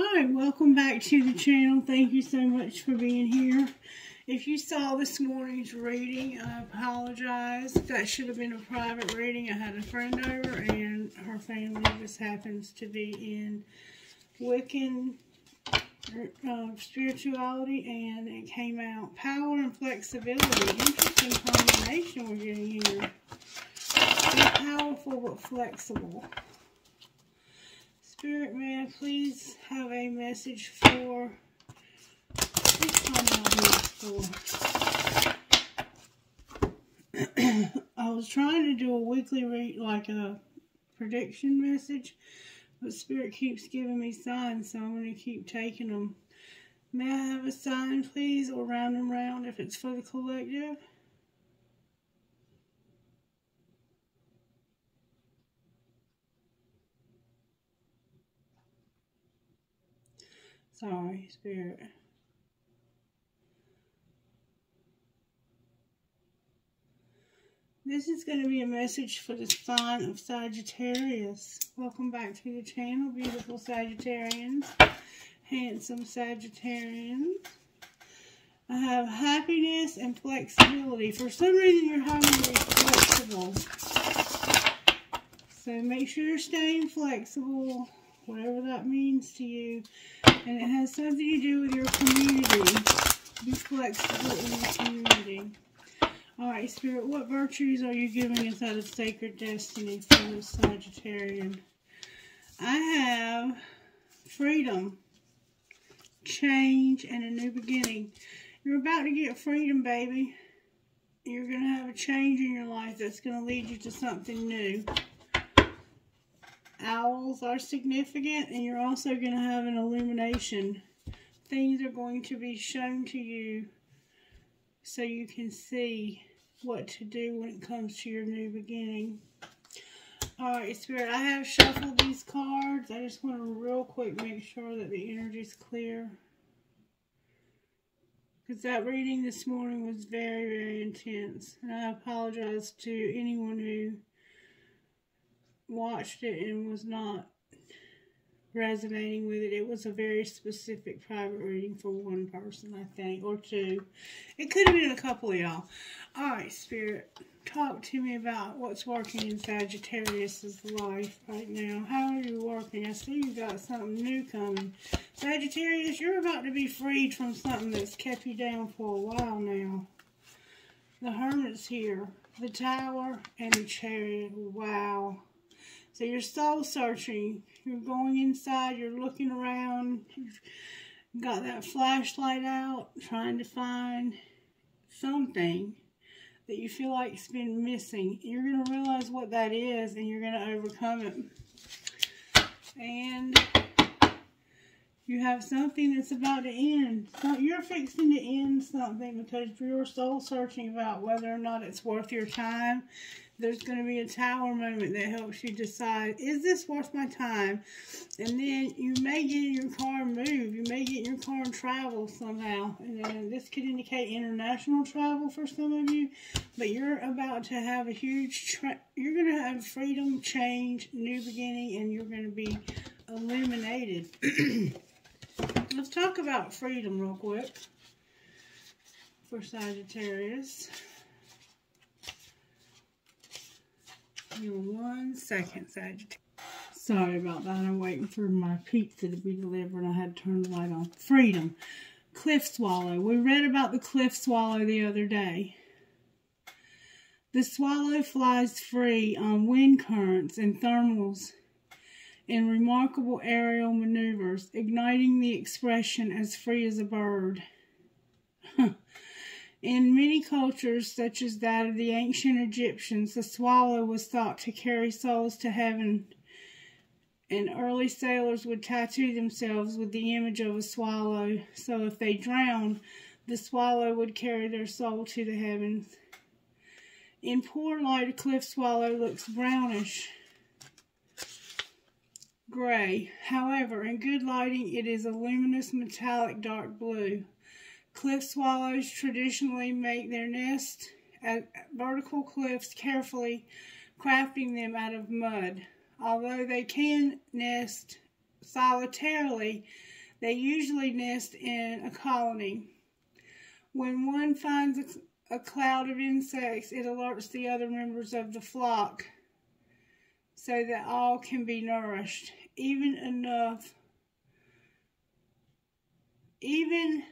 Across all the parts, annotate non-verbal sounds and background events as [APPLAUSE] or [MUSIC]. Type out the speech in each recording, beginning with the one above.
Hi, welcome back to the channel. Thank you so much for being here. If you saw this morning's reading, I apologize. That should have been a private reading. I had a friend over and her family just happens to be in Wiccan uh, spirituality and it came out power and flexibility. Interesting combination we're getting here. Be powerful but flexible. Spirit, man, please have a message for [CLEARS THROAT] I was trying to do a weekly read, like a prediction message, but Spirit keeps giving me signs, so I'm going to keep taking them. May I have a sign, please, or round and round if it's for the collective? Sorry, Spirit. This is going to be a message for the sign of Sagittarius. Welcome back to the channel, beautiful Sagittarians, handsome Sagittarians. I have happiness and flexibility. For some reason, you're having to be flexible. So make sure you're staying flexible whatever that means to you. And it has something to do with your community. Be flexible in your community. Alright, Spirit, what virtues are you giving us out of Sacred Destiny for the Sagittarian? I have freedom, change, and a new beginning. You're about to get freedom, baby. You're going to have a change in your life that's going to lead you to something new owls are significant and you're also going to have an illumination. Things are going to be shown to you so you can see what to do when it comes to your new beginning. Alright, Spirit, I have shuffled these cards. I just want to real quick make sure that the energy is clear. Because that reading this morning was very, very intense. And I apologize to anyone who watched it and was not resonating with it. It was a very specific private reading for one person, I think, or two. It could have been a couple of y'all. All right, Spirit, talk to me about what's working in Sagittarius's life right now. How are you working? I see you got something new coming. Sagittarius, you're about to be freed from something that's kept you down for a while now. The Hermit's here. The Tower and the Chariot. Wow. So you're soul searching. You're going inside, you're looking around, you've got that flashlight out, trying to find something that you feel like has been missing. You're going to realize what that is and you're going to overcome it. And you have something that's about to end. So You're fixing to end something because you're soul searching about whether or not it's worth your time there's going to be a tower moment that helps you decide, is this worth my time? And then you may get in your car and move. You may get in your car and travel somehow. And this could indicate international travel for some of you. But you're about to have a huge, you're going to have freedom, change, new beginning, and you're going to be illuminated. [CLEARS THROAT] Let's talk about freedom real quick for Sagittarius. Give me one second, Sagittarius. Sorry about that. I'm waiting for my pizza to be delivered. I had to turn the light on. Freedom. Cliff swallow. We read about the cliff swallow the other day. The swallow flies free on wind currents and thermals in remarkable aerial maneuvers, igniting the expression as free as a bird. In many cultures, such as that of the ancient Egyptians, the swallow was thought to carry souls to heaven, and early sailors would tattoo themselves with the image of a swallow, so if they drowned, the swallow would carry their soul to the heavens. In poor light, a cliff swallow looks brownish gray. However, in good lighting, it is a luminous metallic dark blue. Cliff swallows traditionally make their nest at vertical cliffs carefully, crafting them out of mud. Although they can nest solitarily, they usually nest in a colony. When one finds a, a cloud of insects, it alerts the other members of the flock so that all can be nourished, even enough, even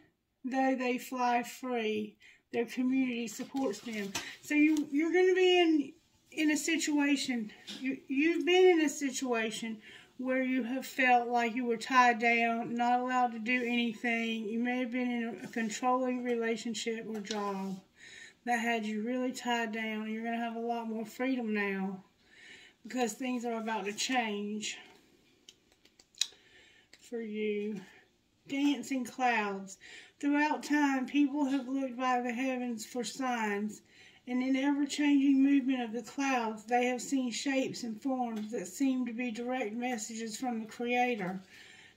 though they fly free, their community supports them. So you, you're going to be in in a situation, you, you've been in a situation where you have felt like you were tied down, not allowed to do anything. You may have been in a controlling relationship or job that had you really tied down. You're going to have a lot more freedom now because things are about to change for you. Dancing clouds. Throughout time, people have looked by the heavens for signs and in ever-changing movement of the clouds, they have seen shapes and forms that seem to be direct messages from the Creator.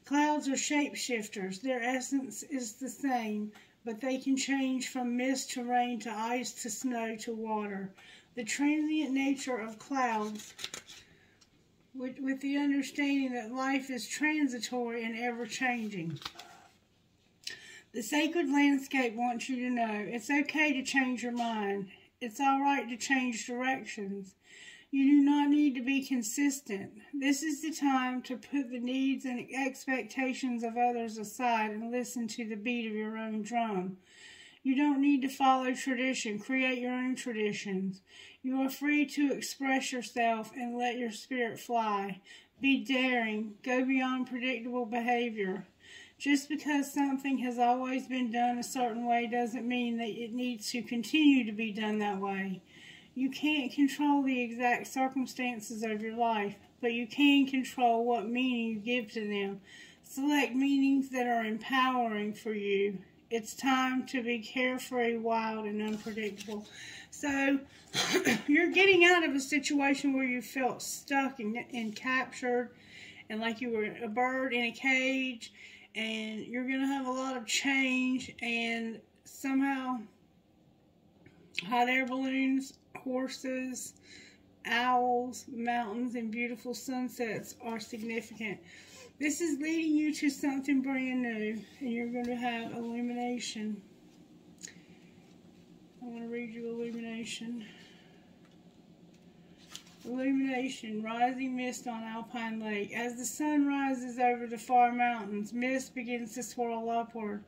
Clouds are shapeshifters. Their essence is the same, but they can change from mist to rain to ice to snow to water. The transient nature of clouds, with, with the understanding that life is transitory and ever-changing. The sacred landscape wants you to know it's okay to change your mind. It's all right to change directions. You do not need to be consistent. This is the time to put the needs and expectations of others aside and listen to the beat of your own drum. You don't need to follow tradition. Create your own traditions. You are free to express yourself and let your spirit fly. Be daring. Go beyond predictable behavior. Just because something has always been done a certain way doesn't mean that it needs to continue to be done that way. You can't control the exact circumstances of your life, but you can control what meaning you give to them. Select meanings that are empowering for you. It's time to be carefree, wild, and unpredictable. So, [CLEARS THROAT] you're getting out of a situation where you felt stuck and, and captured and like you were a bird in a cage and you're going to have a lot of change and somehow hot air balloons, horses, owls, mountains, and beautiful sunsets are significant. This is leading you to something brand new, and you're going to have illumination. I want to read you illumination. Illumination, rising mist on Alpine Lake. As the sun rises over the far mountains, mist begins to swirl upward,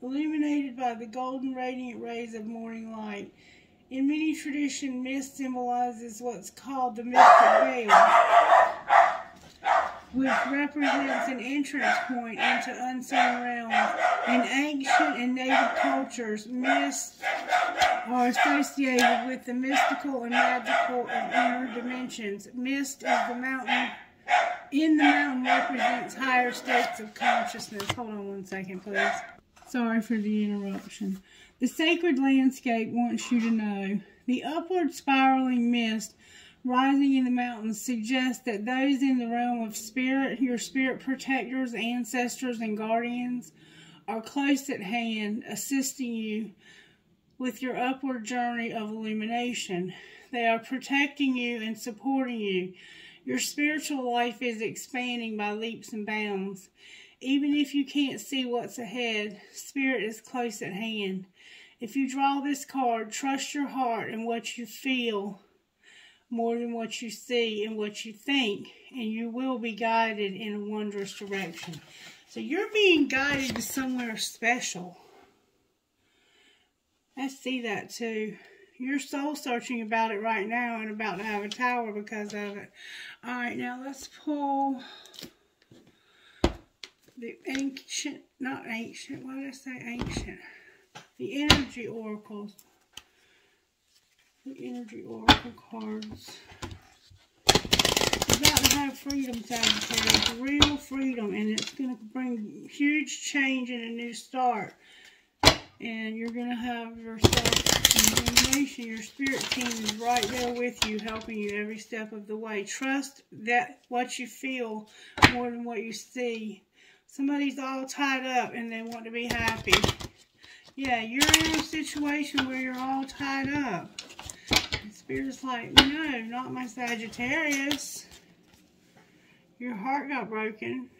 illuminated by the golden radiant rays of morning light. In many traditions, mist symbolizes what's called the mystic veil, which represents an entrance point into unseen realms. In ancient and native cultures, mist are associated with the mystical and magical of inner dimensions. Mist is the mountain, in the mountain represents higher states of consciousness. Hold on one second, please. Sorry for the interruption. The sacred landscape wants you to know the upward spiraling mist rising in the mountains suggests that those in the realm of spirit, your spirit protectors, ancestors, and guardians, are close at hand, assisting you with your upward journey of illumination. They are protecting you and supporting you. Your spiritual life is expanding by leaps and bounds. Even if you can't see what's ahead, Spirit is close at hand. If you draw this card, trust your heart and what you feel more than what you see and what you think, and you will be guided in a wondrous direction. So you're being guided to somewhere special. I see that too. You're soul searching about it right now and about to have a tower because of it. Alright, now let's pull the ancient, not ancient, why did I say ancient? The energy oracles. The energy oracle cards. You're about to have freedom, Sagittarius. Real freedom, and it's going to bring huge change and a new start and you're going to have yourself illumination. Your spirit team is right there with you, helping you every step of the way. Trust that what you feel more than what you see. Somebody's all tied up and they want to be happy. Yeah, you're in a situation where you're all tied up. Spirit's like, no, not my Sagittarius. Your heart got broken.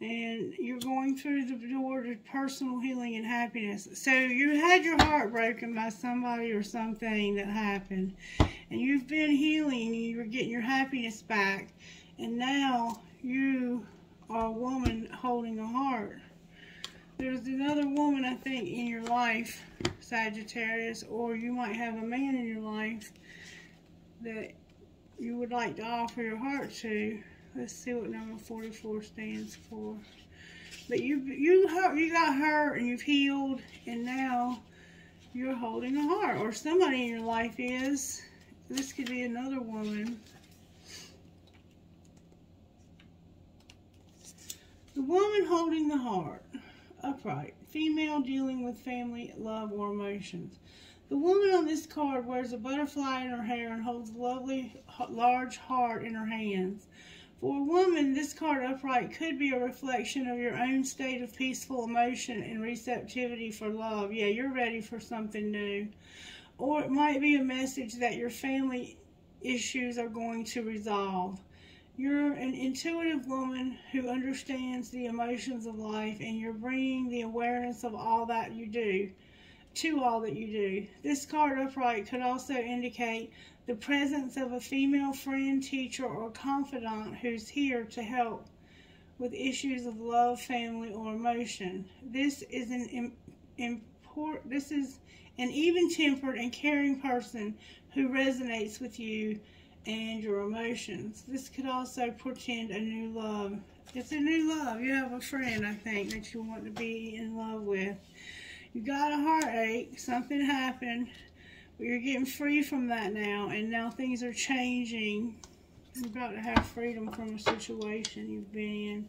and you're going through the door to personal healing and happiness. So you had your heart broken by somebody or something that happened, and you've been healing, and you're getting your happiness back, and now you are a woman holding a heart. There's another woman, I think, in your life, Sagittarius, or you might have a man in your life that you would like to offer your heart to. Let's see what number 44 stands for. But you you you got hurt and you've healed and now you're holding a heart or somebody in your life is. This could be another woman. The woman holding the heart, upright, female dealing with family, love, or emotions. The woman on this card wears a butterfly in her hair and holds a lovely large heart in her hands. For a woman, this card upright could be a reflection of your own state of peaceful emotion and receptivity for love. Yeah, you're ready for something new. Or it might be a message that your family issues are going to resolve. You're an intuitive woman who understands the emotions of life and you're bringing the awareness of all that you do to all that you do. This card upright could also indicate the presence of a female friend, teacher, or confidant who's here to help with issues of love, family, or emotion. This is an import. This is an even-tempered and caring person who resonates with you and your emotions. This could also portend a new love. It's a new love. You have a friend, I think, that you want to be in love with. You got a heartache. Something happened But you're getting free from that now, and now things are changing. You're about to have freedom from a situation you've been in.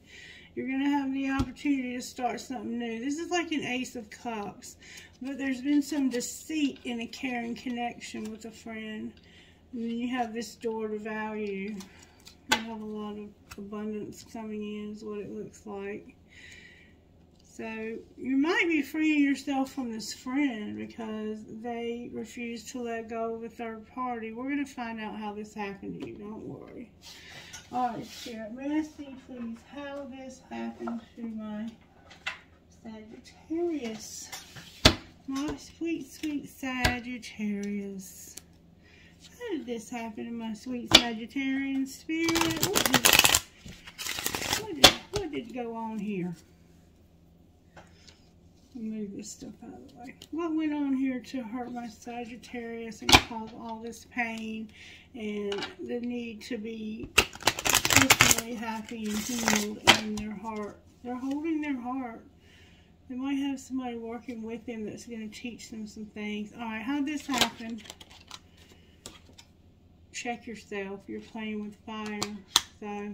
You're going to have the opportunity to start something new. This is like an Ace of Cups, but there's been some deceit in a caring connection with a friend. And then you have this door to value. You have a lot of abundance coming in is what it looks like. So you might be freeing yourself from this friend because they refuse to let go of a third party. We're going to find out how this happened to you. Don't worry. All right, Spirit. May I see, please, how this happened to my Sagittarius. My sweet, sweet Sagittarius. How did this happen to my sweet Sagittarian spirit? What did, what did, what did go on here? move this stuff out of the way. What went on here to hurt my Sagittarius and cause all this pain and the need to be personally happy and healed in their heart? They're holding their heart. They might have somebody working with them that's going to teach them some things. All right, how this happen? Check yourself. You're playing with fire. So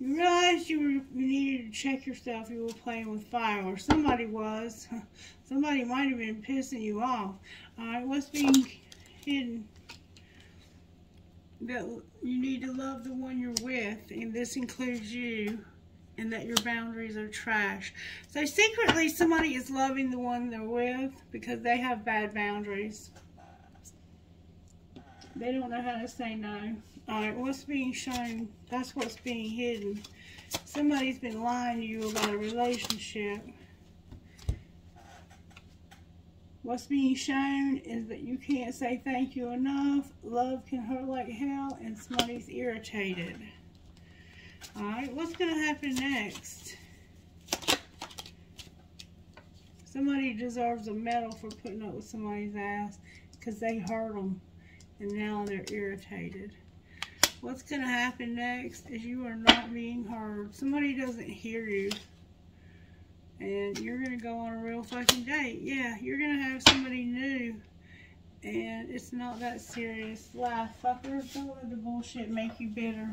you realized you, were, you needed to check yourself. You were playing with fire, or somebody was. [LAUGHS] Somebody might have been pissing you off. All right, what's being hidden? That you need to love the one you're with, and this includes you, and that your boundaries are trash. So secretly, somebody is loving the one they're with because they have bad boundaries. They don't know how to say no. Alright, what's being shown, that's what's being hidden. Somebody's been lying to you about a relationship. What's being shown is that you can't say thank you enough, love can hurt like hell, and somebody's irritated. Alright, what's going to happen next? Somebody deserves a medal for putting up with somebody's ass because they hurt them and now they're irritated what's going to happen next is you are not being heard. Somebody doesn't hear you. And you're going to go on a real fucking date. Yeah, you're going to have somebody new. And it's not that serious. Laugh, fuckers. Don't let the bullshit make you bitter.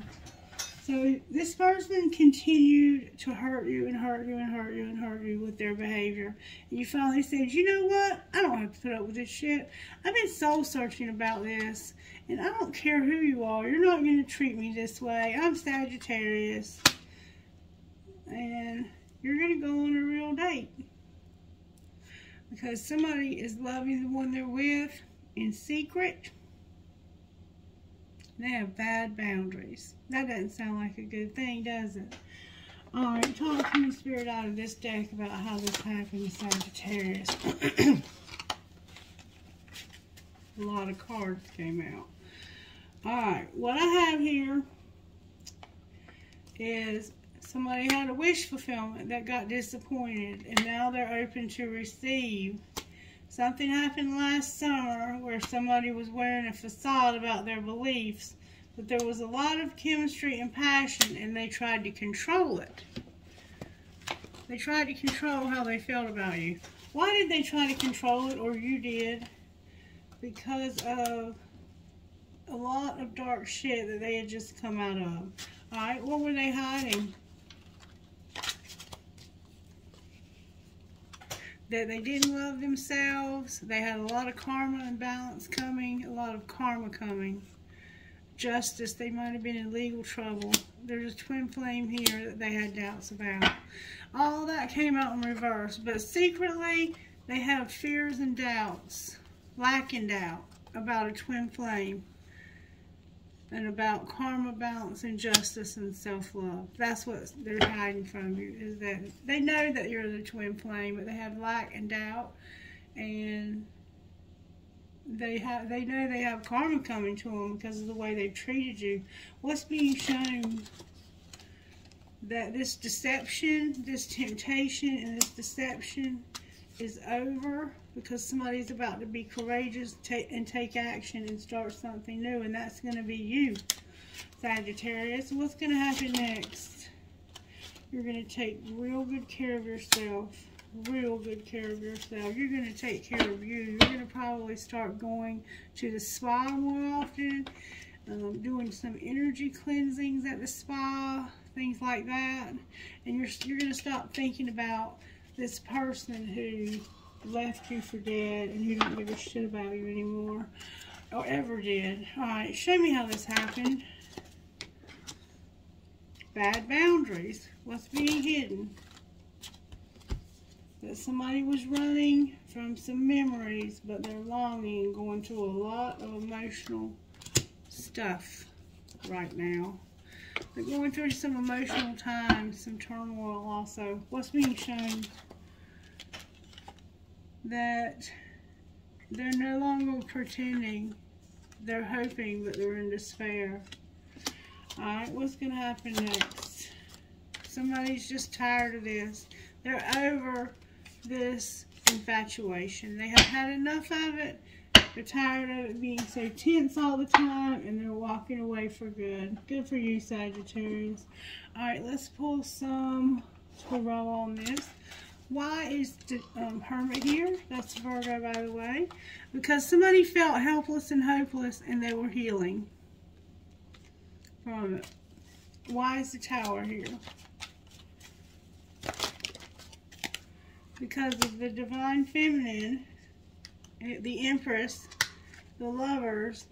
So this person continued to hurt you and hurt you and hurt you and hurt you with their behavior. And you finally said, you know what? I don't have to put up with this shit. I've been soul searching about this. And I don't care who you are. You're not going to treat me this way. I'm Sagittarius. And you're going to go on a real date. Because somebody is loving the one they're with in secret. They have bad boundaries. That doesn't sound like a good thing, does it? Alright, talk to me, Spirit, out of this deck about how this happened to Sagittarius. [COUGHS] A lot of cards came out. Alright, what I have here is somebody had a wish fulfillment that got disappointed and now they're open to receive. Something happened last summer where somebody was wearing a facade about their beliefs but there was a lot of chemistry and passion and they tried to control it. They tried to control how they felt about you. Why did they try to control it or you did? Because of a lot of dark shit that they had just come out of. Alright, what were they hiding? That they didn't love themselves. They had a lot of karma and balance coming. A lot of karma coming justice. They might have been in legal trouble. There's a twin flame here that they had doubts about. All that came out in reverse. But secretly, they have fears and doubts, lacking doubt about a twin flame and about karma, balance, and justice and self-love. That's what they're hiding from you, is that they know that you're the twin flame, but they have lack and doubt, and they have they know they have karma coming to them because of the way they've treated you. What's being shown that this deception, this temptation, and this deception is over because somebody's about to be courageous and take action and start something new, and that's going to be you, Sagittarius. What's going to happen next? You're going to take real good care of yourself real good care of yourself. You're going to take care of you. You're going to probably start going to the spa more often, um, doing some energy cleansings at the spa, things like that. And you're, you're going to stop thinking about this person who left you for dead and you don't give a shit about you anymore or ever did. Alright, show me how this happened. Bad boundaries. What's being hidden? that somebody was running from some memories, but they're longing, going through a lot of emotional stuff right now. They're going through some emotional times, some turmoil also. What's being shown? That they're no longer pretending. They're hoping, but they're in despair. Alright, what's going to happen next? Somebody's just tired of this. They're over this infatuation. They have had enough of it. They're tired of it being so tense all the time, and they're walking away for good. Good for you, Sagittarius. All right, let's pull some tarot on this. Why is the um, Hermit here? That's Virgo, by the way. Because somebody felt helpless and hopeless, and they were healing from it. Why is the Tower here? because of the Divine Feminine, eh, the Empress, the Lovers,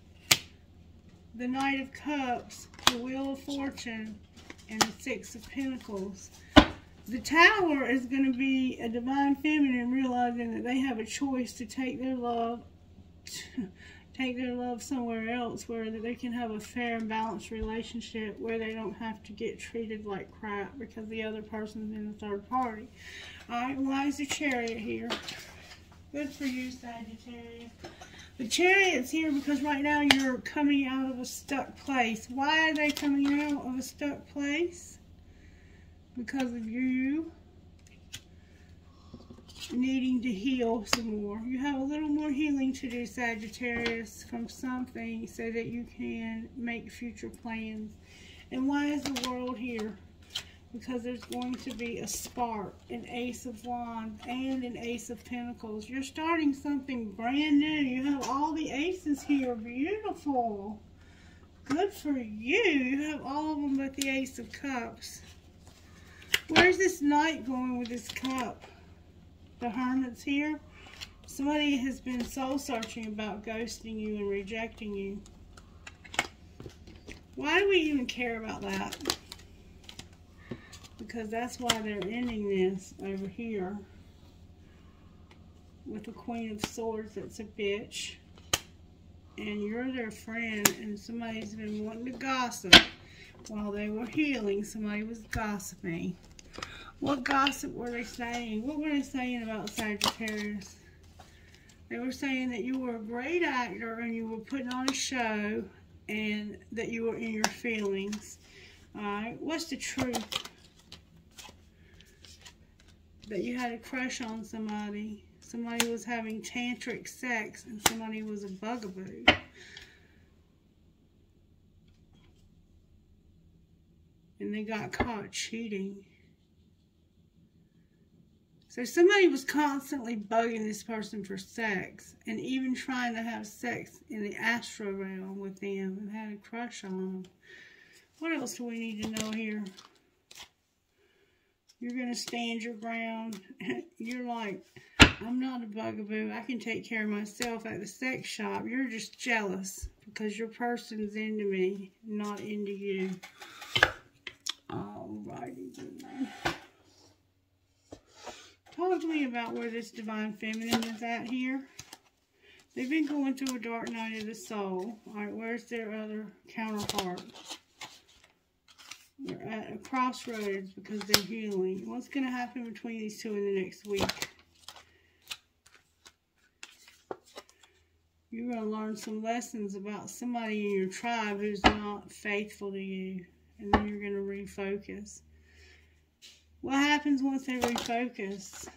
the Knight of Cups, the Wheel of Fortune, and the Six of Pentacles. The Tower is going to be a Divine Feminine realizing that they have a choice to take their love take their love somewhere else where they can have a fair and balanced relationship where they don't have to get treated like crap because the other person's in the third party. Alright, why is the chariot here? Good for you, Sagittarius. The chariot's here because right now you're coming out of a stuck place. Why are they coming out of a stuck place? Because of you needing to heal some more. You have a little more healing to do, Sagittarius, from something so that you can make future plans. And why is the world here? Because there's going to be a spark, an ace of wands, and an ace of pentacles. You're starting something brand new. You have all the aces here. Beautiful. Good for you. You have all of them but the ace of cups. Where's this knight going with this cup? the hermits here. Somebody has been soul searching about ghosting you and rejecting you. Why do we even care about that? Because that's why they're ending this over here with the Queen of Swords that's a bitch. And you're their friend and somebody's been wanting to gossip while they were healing. Somebody was gossiping. What gossip were they saying? What were they saying about Sagittarius? They were saying that you were a great actor and you were putting on a show and that you were in your feelings. Alright, what's the truth? That you had a crush on somebody. Somebody was having tantric sex and somebody was a bugaboo. And they got caught cheating. So somebody was constantly bugging this person for sex and even trying to have sex in the astral realm with them and had a crush on them. What else do we need to know here? You're going to stand your ground. [LAUGHS] You're like, I'm not a bugaboo. I can take care of myself at the sex shop. You're just jealous because your person's into me, not into you. Alrighty then. Talk to me about where this Divine Feminine is at here. They've been going through a dark night of the soul. Alright, where's their other counterpart? They're at a crossroads because they're healing. What's going to happen between these two in the next week? You're going to learn some lessons about somebody in your tribe who's not faithful to you. And then you're going to refocus. What happens once they refocus?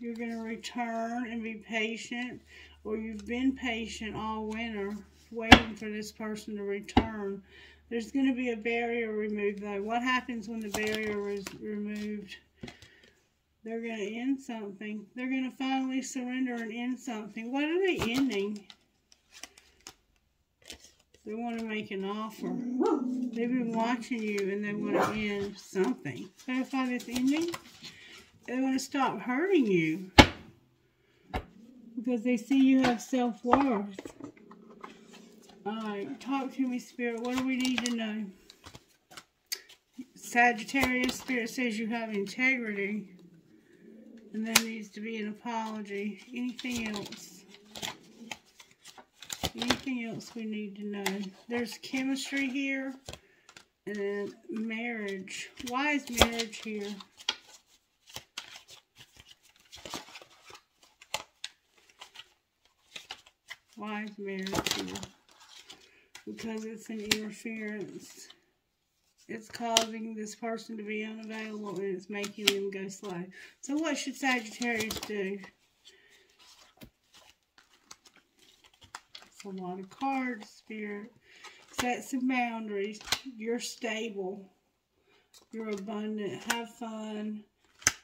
You're going to return and be patient, or you've been patient all winter, waiting for this person to return. There's going to be a barrier removed, though. What happens when the barrier is removed? They're going to end something. They're going to finally surrender and end something. What are they ending? They want to make an offer. They've been watching you and they want to end something. Clarify this ending. They want to stop hurting you. Because they see you have self-worth. Alright, talk to me, Spirit. What do we need to know? Sagittarius Spirit says you have integrity. And there needs to be an apology. Anything else? Anything else we need to know? There's chemistry here. And then marriage. Why is marriage here? Why is marriage here? Because it's an interference. It's causing this person to be unavailable and it's making them go slow. So what should Sagittarius do? A lot of cards, Spirit. Set some boundaries. You're stable. You're abundant. Have fun.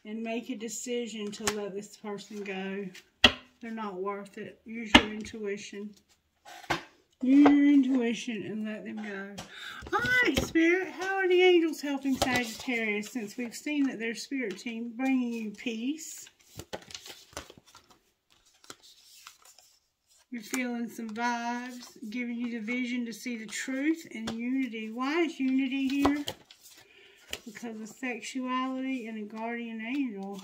And make a decision to let this person go. They're not worth it. Use your intuition. Use your intuition and let them go. Alright, Spirit. How are the angels helping Sagittarius since we've seen that their spirit team bringing you peace? You're feeling some vibes, giving you the vision to see the truth and unity. Why is unity here? Because of sexuality and a guardian angel.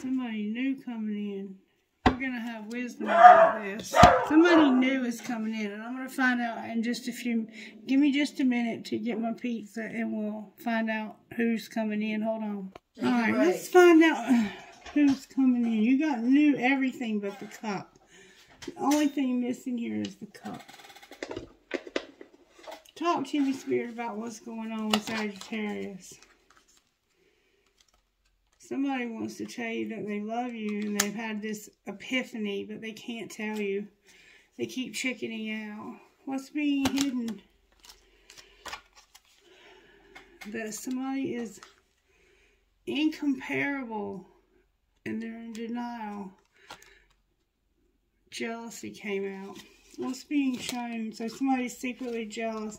Somebody new coming in. We're going to have wisdom about this. Somebody new is coming in, and I'm going to find out in just a few... Give me just a minute to get my pizza, and we'll find out who's coming in. Hold on. All right, let's find out who's coming in. You got new everything but the cup. The only thing missing here is the cup. Talk to me, Spirit, about what's going on with Sagittarius. Somebody wants to tell you that they love you and they've had this epiphany, but they can't tell you. They keep chickening out. What's being hidden? That somebody is incomparable and they're in denial jealousy came out. What's being shown? So somebody's secretly jealous.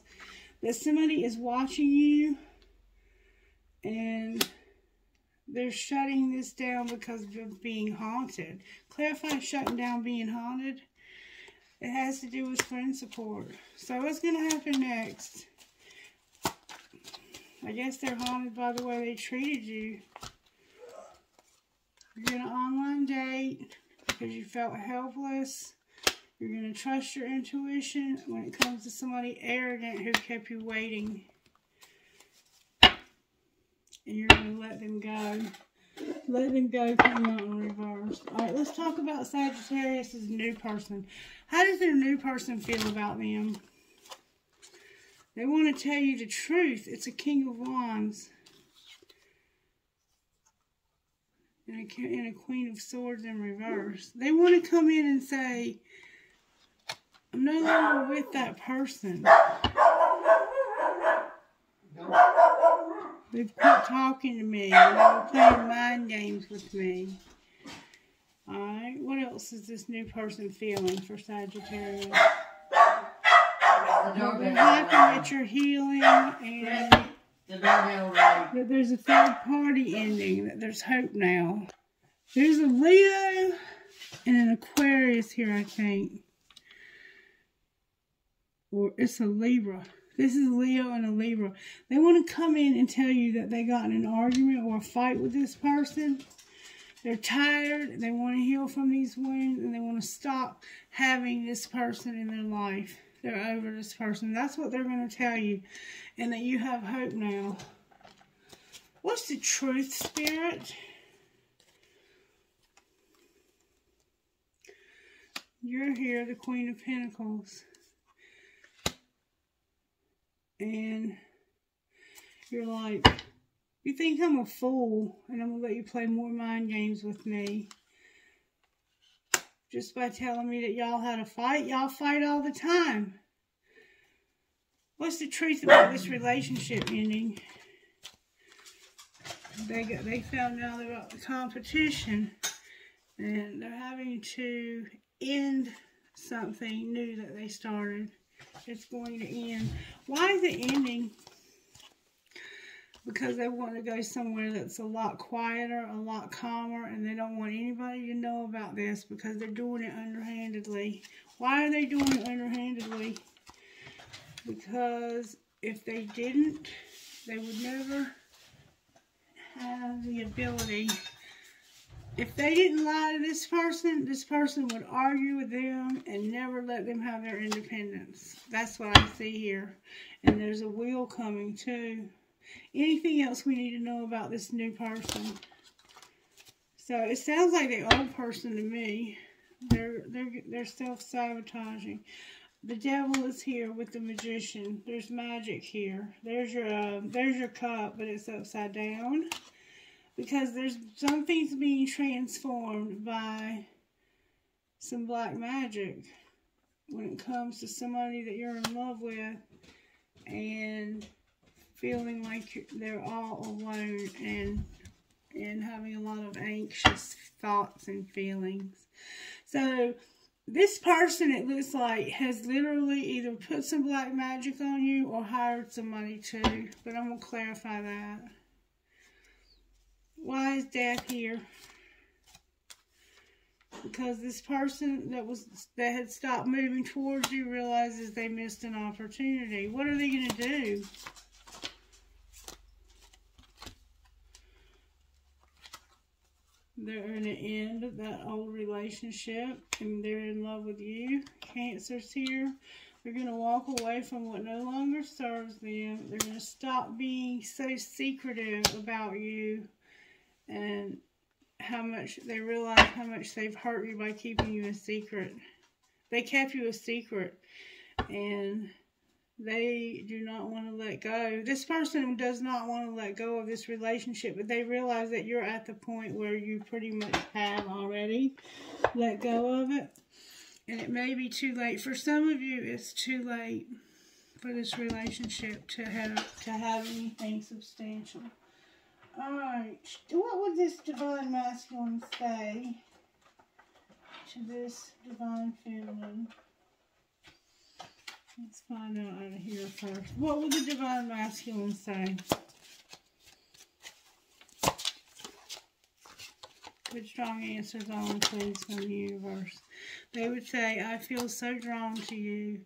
That somebody is watching you and they're shutting this down because of being haunted. Clarify shutting down being haunted. It has to do with friend support. So what's going to happen next? I guess they're haunted by the way they treated you. You're going to online date because you felt helpless. You're going to trust your intuition when it comes to somebody arrogant who kept you waiting. and you're going to let them go. Let them go come out in reverse. All right, let's talk about Sagittarius as a new person. How does their new person feel about them? They want to tell you the truth. It's a King of Wands. And a, and a Queen of Swords in reverse. They want to come in and say, I'm no longer with that person. They've quit talking to me and they were playing mind games with me. Alright, what else is this new person feeling for Sagittarius? They're happy that you're healing and that there's a third party ending, that there's hope now. There's a Leo and an Aquarius here, I think. Or it's a Libra. This is Leo and a Libra. They want to come in and tell you that they got in an argument or a fight with this person. They're tired. They want to heal from these wounds and they want to stop having this person in their life. They're over this person. That's what they're going to tell you. And that you have hope now. What's the truth, Spirit? You're here, the Queen of Pentacles and you're like, you think I'm a fool and I'm going to let you play more mind games with me. Just by telling me that y'all had a fight. Y'all fight all the time. What's the truth about this relationship ending? They got they found out about the competition and they're having to end something new that they started it's going to end. Why is it ending? Because they want to go somewhere that's a lot quieter, a lot calmer, and they don't want anybody to know about this because they're doing it underhandedly. Why are they doing it underhandedly? Because if they didn't, they would never have the ability if they didn't lie to this person, this person would argue with them and never let them have their independence. That's what I see here. And there's a wheel coming too. Anything else we need to know about this new person? So it sounds like the old person to me. They're they're they're self-sabotaging. The devil is here with the magician. There's magic here. There's your uh, there's your cup, but it's upside down because there's something's being transformed by some black magic when it comes to somebody that you're in love with and feeling like they're all alone and and having a lot of anxious thoughts and feelings. So this person, it looks like, has literally either put some black magic on you or hired somebody to. But I'm going to clarify that. Why is death here? Because this person that was that had stopped moving towards you realizes they missed an opportunity. What are they going to do? They're to end that old relationship and they're in love with you. Cancer's here. They're going to walk away from what no longer serves them. They're going to stop being so secretive about you and how much they realize how much they've hurt you by keeping you a secret. They kept you a secret and they do not want to let go. This person does not want to let go of this relationship, but they realize that you're at the point where you pretty much have already let go of it. And it may be too late. For some of you, it's too late for this relationship to have to have anything substantial. Alright, what would this divine masculine say to this divine feminine? Let's find out out of here first. What would the divine masculine say? Good strong answers on, please, from the universe. They would say, I feel so drawn to you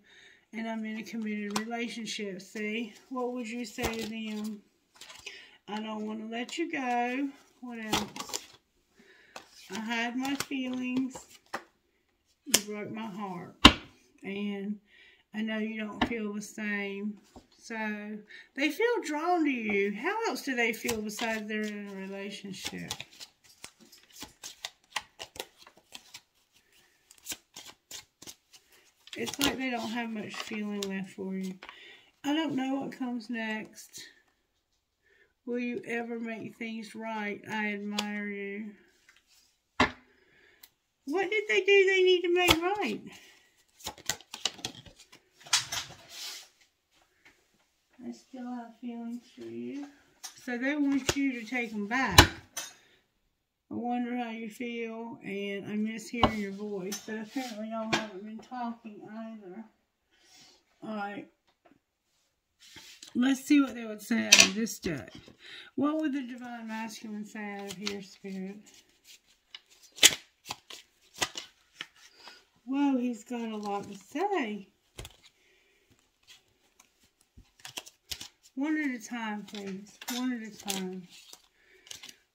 and I'm in a committed relationship. See? What would you say to them? I don't want to let you go. What else? I hide my feelings. You broke my heart. And I know you don't feel the same. So they feel drawn to you. How else do they feel besides they're in a relationship? It's like they don't have much feeling left for you. I don't know what comes next. Will you ever make things right? I admire you. What did they do they need to make right? I still have feelings for you. So they want you to take them back. I wonder how you feel, and I miss hearing your voice. But apparently y'all haven't been talking either. Alright. Let's see what they would say out of this deck. What would the Divine Masculine say out of here, Spirit? Whoa, he's got a lot to say. One at a time, please. One at a time.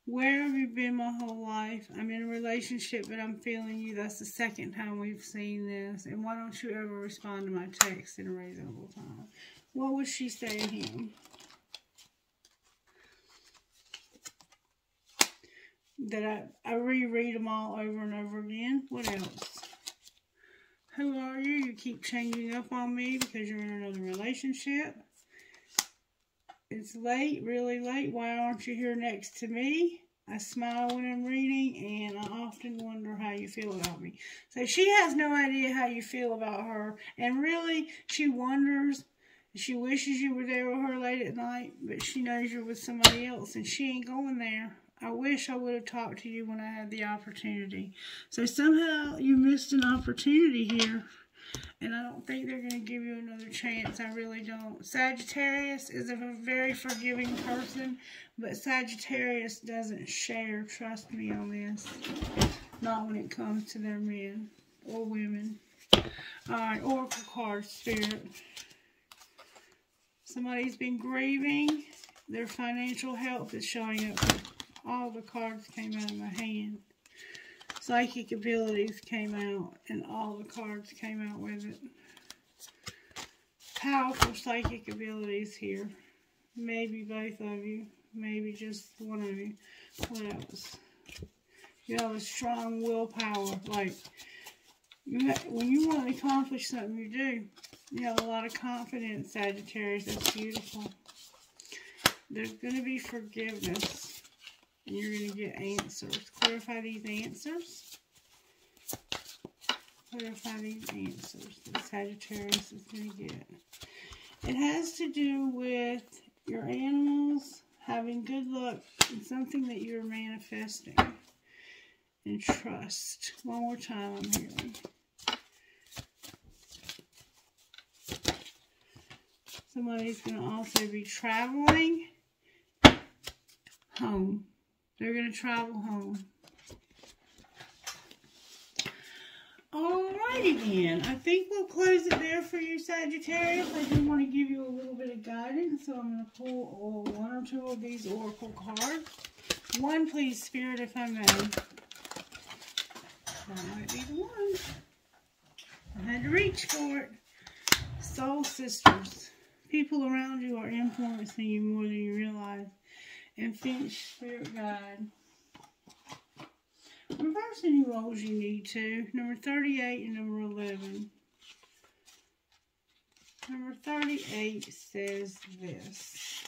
Where have you been my whole life? I'm in a relationship, but I'm feeling you. That's the second time we've seen this. And why don't you ever respond to my text in a reasonable time? What would she say to him? That I, I reread them all over and over again. What else? Who are you? You keep changing up on me because you're in another relationship. It's late, really late. Why aren't you here next to me? I smile when I'm reading, and I often wonder how you feel about me. So she has no idea how you feel about her, and really, she wonders. She wishes you were there with her late at night, but she knows you're with somebody else, and she ain't going there. I wish I would have talked to you when I had the opportunity. So somehow you missed an opportunity here. And I don't think they're going to give you another chance. I really don't. Sagittarius is a very forgiving person. But Sagittarius doesn't share. Trust me on this. Not when it comes to their men or women. Alright, Oracle card, Spirit. Somebody's been grieving. Their financial health is showing up all the cards came out of my hand. Psychic abilities came out, and all the cards came out with it. Powerful psychic abilities here. Maybe both of you. Maybe just one of you. What else? You have a strong willpower. Like, when you want to accomplish something, you do. You have a lot of confidence, Sagittarius. That's beautiful. There's going to be forgiveness. And you're going to get answers. Clarify these answers. Clarify these answers that Sagittarius is going to get. It has to do with your animals having good luck in something that you're manifesting. And trust. One more time I'm hearing. Somebody's going to also be traveling home. They're going to travel home. Alrighty then. I think we'll close it there for you, Sagittarius. I do want to give you a little bit of guidance, so I'm going to pull one or two of these Oracle cards. One, please, Spirit, if I may. That might be the one. I had to reach for it. Soul Sisters. People around you are influencing you more than you realize and Finch Spirit Guide. Reverse any rolls you need to. Number 38 and number 11. Number 38 says this.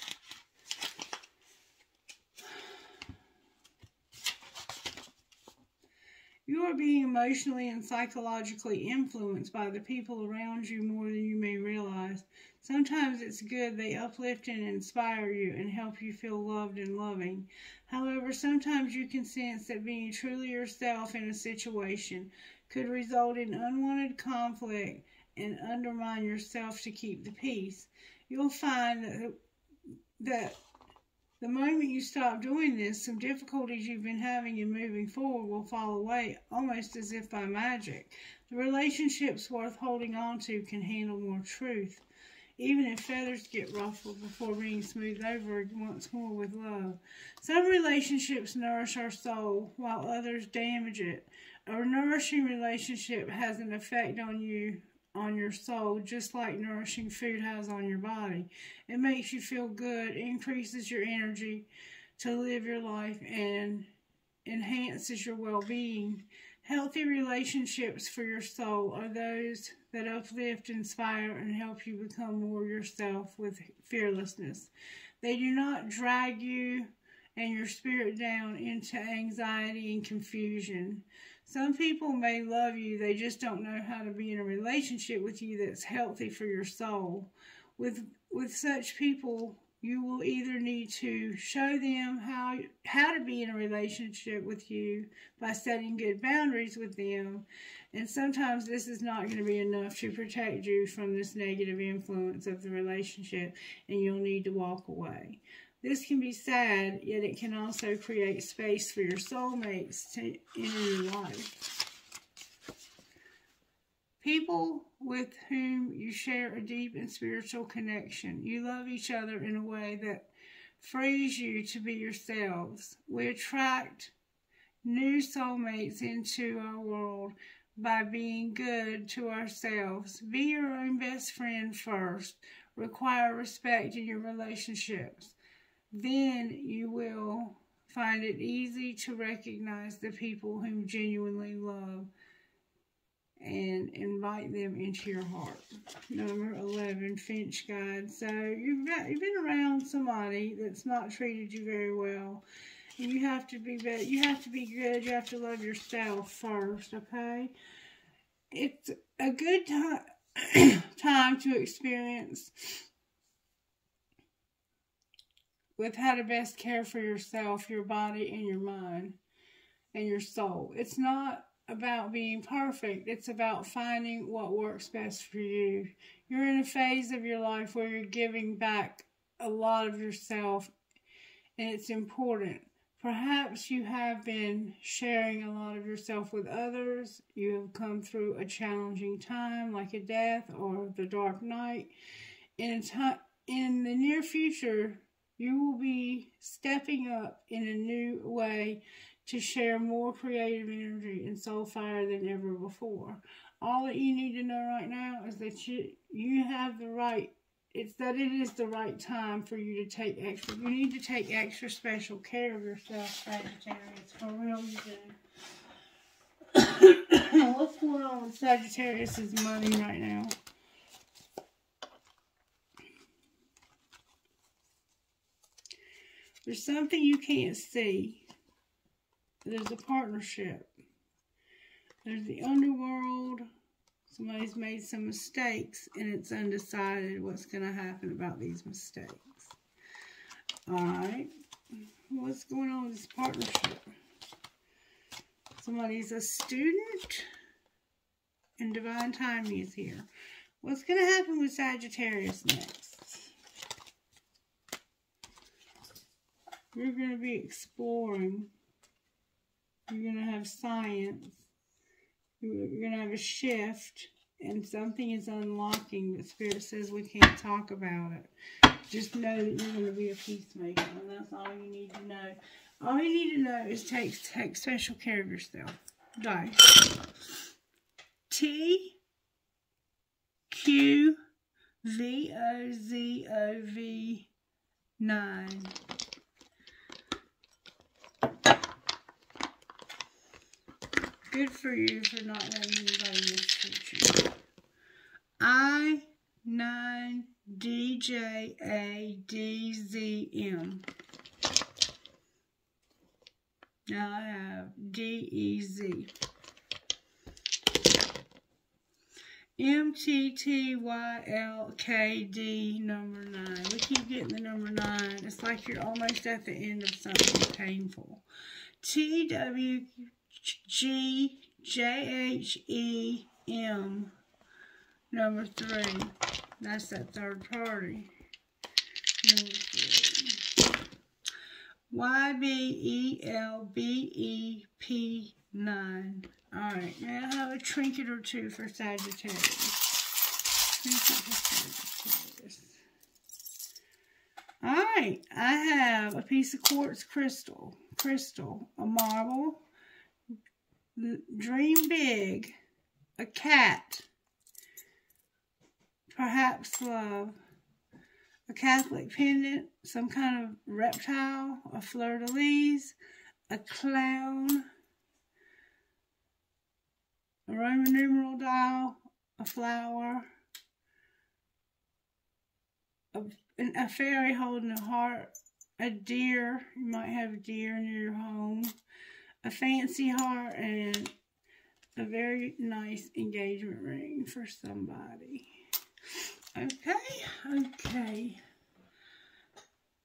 You are being emotionally and psychologically influenced by the people around you more than you may realize. Sometimes it's good they uplift and inspire you and help you feel loved and loving. However, sometimes you can sense that being truly yourself in a situation could result in unwanted conflict and undermine yourself to keep the peace. You'll find that, the moment you stop doing this, some difficulties you've been having in moving forward will fall away almost as if by magic. The relationships worth holding on to can handle more truth even if feathers get ruffled before being smoothed over once more with love. Some relationships nourish our soul, while others damage it. A nourishing relationship has an effect on you on your soul, just like nourishing food has on your body. It makes you feel good, increases your energy to live your life, and enhances your well being. Healthy relationships for your soul are those that uplift, inspire, and help you become more yourself with fearlessness. They do not drag you and your spirit down into anxiety and confusion. Some people may love you, they just don't know how to be in a relationship with you that's healthy for your soul. With with such people, you will either need to show them how how to be in a relationship with you by setting good boundaries with them. And sometimes this is not going to be enough to protect you from this negative influence of the relationship and you'll need to walk away. This can be sad yet it can also create space for your soulmates to enter your life People with whom you share a deep and spiritual connection. You love each other in a way that frees you to be yourselves. We attract new soulmates into our world by being good to ourselves. Be your own best friend first. Require respect in your relationships. Then you will find it easy to recognize the people whom genuinely love and invite them into your heart. Number 11, Finch Guide. So you've, got, you've been around somebody that's not treated you very well. And you have to be better. You have to be good. You have to love yourself first, okay? It's a good time, [CLEARS THROAT] time to experience with how to best care for yourself, your body, and your mind, and your soul. It's not about being perfect. It's about finding what works best for you. You're in a phase of your life where you're giving back a lot of yourself, and it's important. Perhaps you have been sharing a lot of yourself with others. You have come through a challenging time like a death or the dark night. In, time, in the near future, you will be stepping up in a new way to share more creative energy and soul fire than ever before. All that you need to know right now is that you you have the right it's that it is the right time for you to take extra you need to take extra special care of yourself, Sagittarius. For real you do. [COUGHS] What's going on with Sagittarius' money right now? There's something you can't see there's a partnership. There's the underworld. Somebody's made some mistakes and it's undecided what's going to happen about these mistakes. Alright. What's going on with this partnership? Somebody's a student and divine timing is here. What's going to happen with Sagittarius next? We're going to be exploring you're going to have science. You're going to have a shift, and something is unlocking, but Spirit says we can't talk about it. Just know that you're going to be a peacemaker, and that's all you need to know. All you need to know is take, take special care of yourself. Die. T Q V O Z O V 9. Good for you for not letting anybody mistreat you. I nine D J A D Z M. Now I have D E Z. M T T Y L K D number nine. We keep getting the number nine. It's like you're almost at the end of something painful. T W G J H E M number three. That's that third party. Y B E L B E P nine. Alright, now I have a trinket or two for Sagittarius. Sagittarius. Alright, I have a piece of quartz crystal, crystal, a marble, Dream big. A cat. perhaps love. A Catholic pendant, some kind of reptile, a fleur-de-lis, a clown, a Roman numeral dial, a flower, a, a fairy holding a heart, a deer, you might have a deer near your home, a fancy heart, and a very nice engagement ring for somebody. Okay, okay.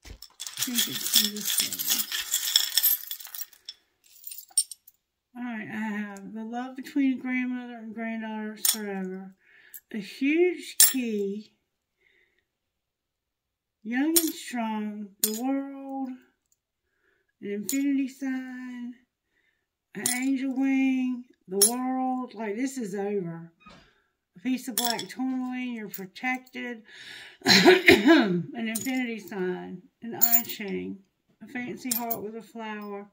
I think it's this one. Alright, I have the love between grandmother and granddaughter forever. A huge key young and strong, the world, an infinity sign, angel wing, the world. Like, this is over. A piece of black tourmaline, you're protected. [COUGHS] an infinity sign, an eye chain, a fancy heart with a flower.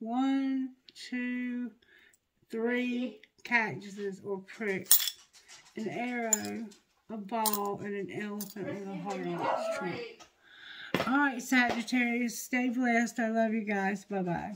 One, two, three cactuses or pricks, an arrow, a ball, and an elephant with a heart on its trunk. All right, Sagittarius, stay blessed. I love you guys. Bye-bye.